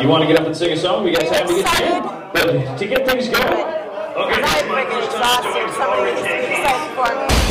You want to get up and sing a song? We got time to get you in. But to get things going. Okay, I'm freaking exhausted. Somebody needs to be excited for me.